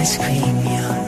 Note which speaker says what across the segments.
Speaker 1: ice cream, you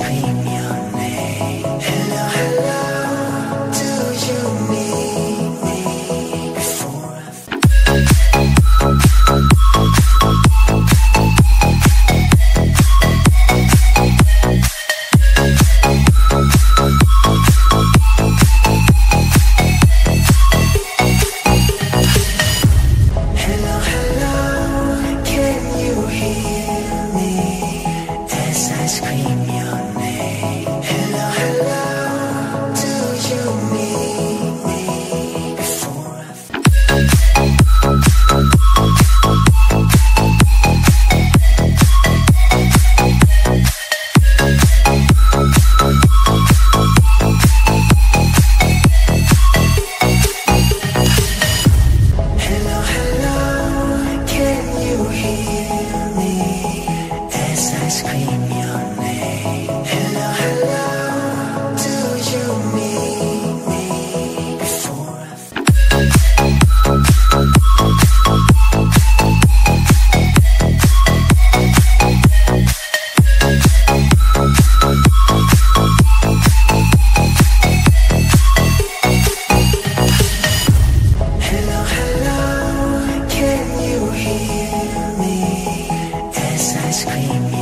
Speaker 1: ice cream. ice cream.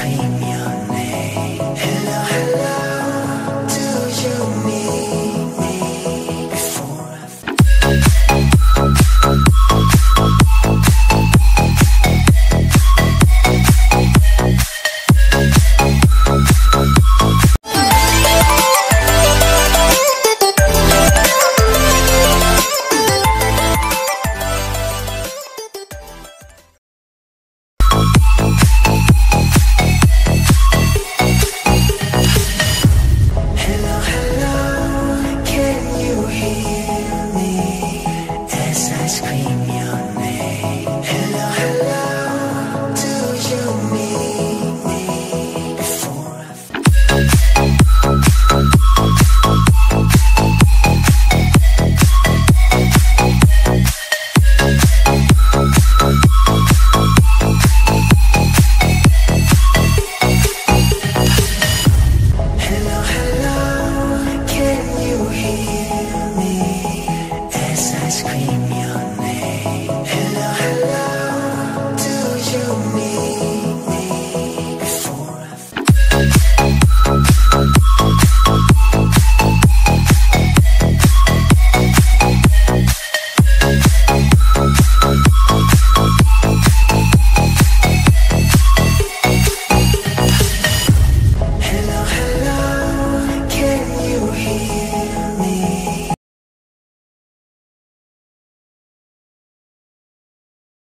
Speaker 1: pain.